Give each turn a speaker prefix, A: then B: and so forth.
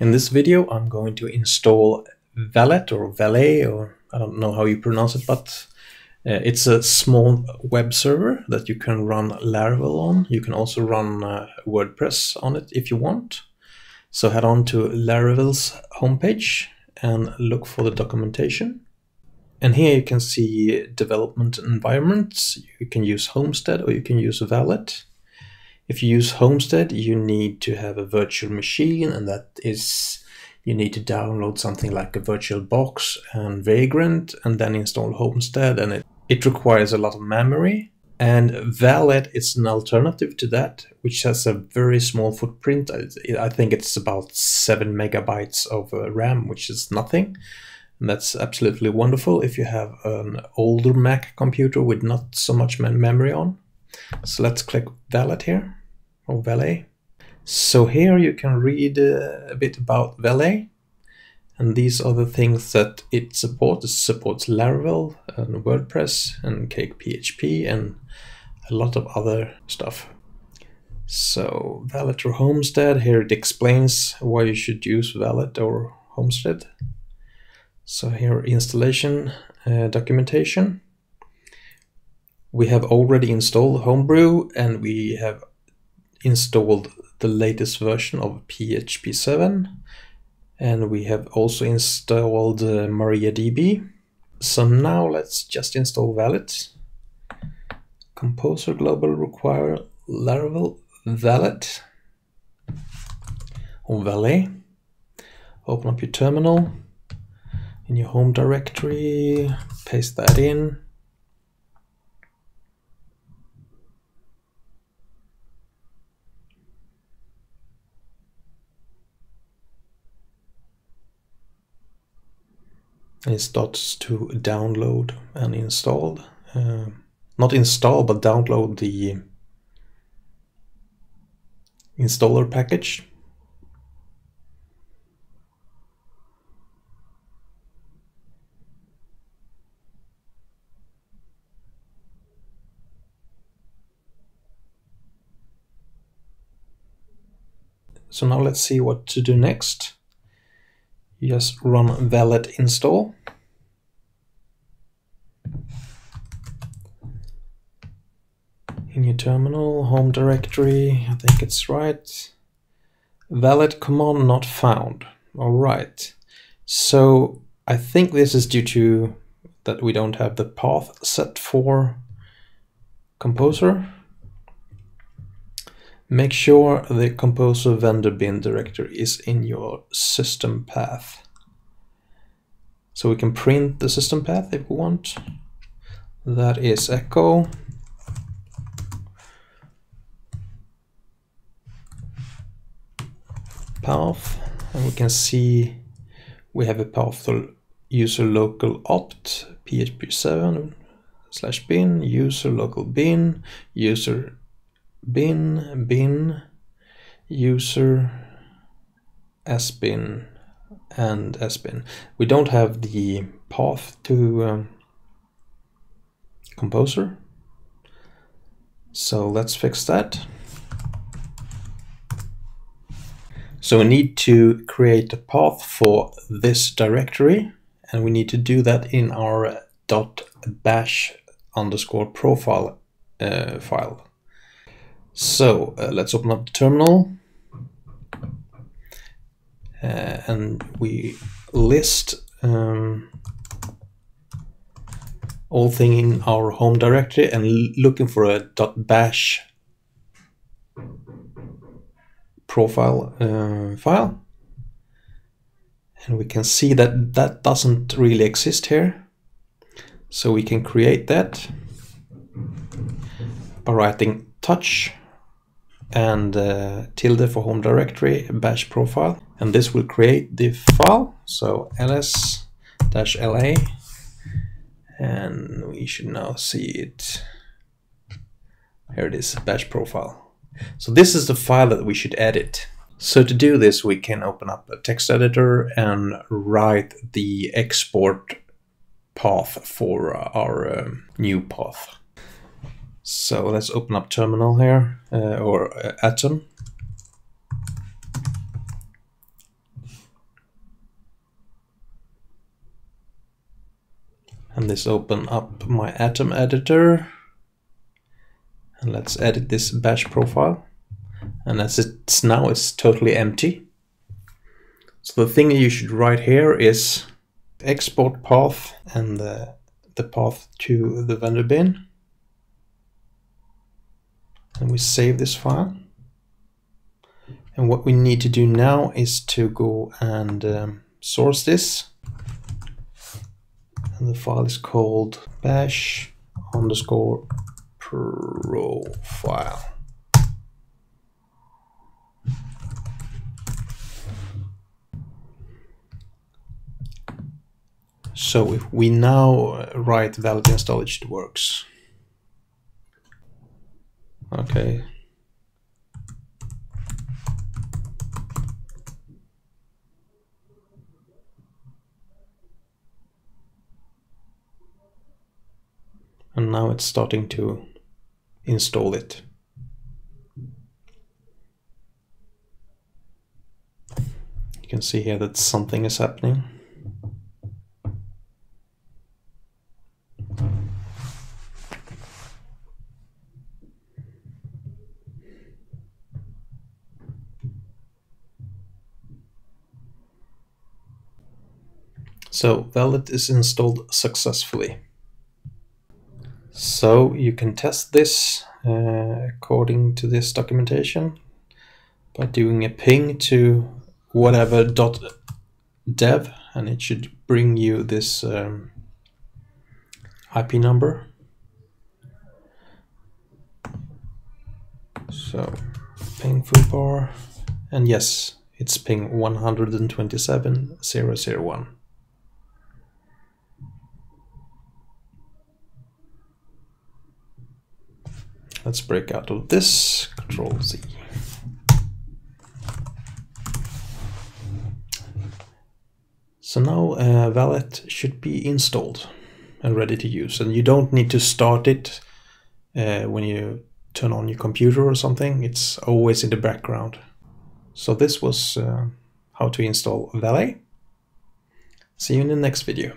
A: In this video I'm going to install Valet or Valet or I don't know how you pronounce it but uh, it's a small web server that you can run Laravel on. You can also run uh, WordPress on it if you want. So head on to Laravel's homepage and look for the documentation. And here you can see development environments. You can use Homestead or you can use Valet. If you use Homestead, you need to have a virtual machine, and that is you need to download something like a VirtualBox and Vagrant, and then install Homestead, and it, it requires a lot of memory. And Valet is an alternative to that, which has a very small footprint. I think it's about seven megabytes of uh, RAM, which is nothing. And that's absolutely wonderful if you have an older Mac computer with not so much memory on. So let's click Valet here or Valet. So here you can read uh, a bit about Valet. And these are the things that it supports. It supports Laravel and WordPress and Cake PHP and a lot of other stuff. So Valet or Homestead, here it explains why you should use Valet or Homestead. So here installation uh, documentation. We have already installed Homebrew and we have installed the latest version of PHP 7 and we have also installed uh, MariaDB. So now let's just install Valet. Composer Global require Laravel Valet or Valet. Open up your terminal in your home directory, paste that in. It starts to download and install. Uh, not install, but download the installer package. So now let's see what to do next. Just run valet install. In your terminal, home directory, I think it's right. Valet command not found. All right. So I think this is due to that we don't have the path set for Composer. Make sure the Composer vendor bin directory is in your system path. So we can print the system path if we want. That is echo. Path, and we can see we have a path to user local opt php 7 slash bin user local bin user bin bin user sbin and sbin. We don't have the path to um, composer. So let's fix that. So we need to create a path for this directory and we need to do that in our .bash underscore profile uh, file. So uh, let's open up the terminal. Uh, and we list um, all thing in our home directory and looking for a .bash profile uh, file. And we can see that that doesn't really exist here. So we can create that by writing touch and uh, tilde for home directory bash profile and this will create the file. So ls-la and we should now see it. Here it is bash profile. So this is the file that we should edit. So to do this we can open up a text editor and write the export path for our um, new path so let's open up terminal here, uh, or uh, Atom. And let's open up my Atom editor. And let's edit this bash profile. And as it's now, it's totally empty. So the thing you should write here is export path and the, the path to the vendor bin and we save this file and what we need to do now is to go and um, source this and the file is called bash underscore profile. So if we now write valet install, it works. Okay, and now it's starting to install it. You can see here that something is happening. So Valet is installed successfully. So you can test this uh, according to this documentation by doing a ping to whatever dot .dev and it should bring you this um, IP number. So ping foobar and yes, it's ping 127.001. Let's break out of this, Control Z. So now uh, Valet should be installed and ready to use. And you don't need to start it uh, when you turn on your computer or something. It's always in the background. So this was uh, how to install Valet. See you in the next video.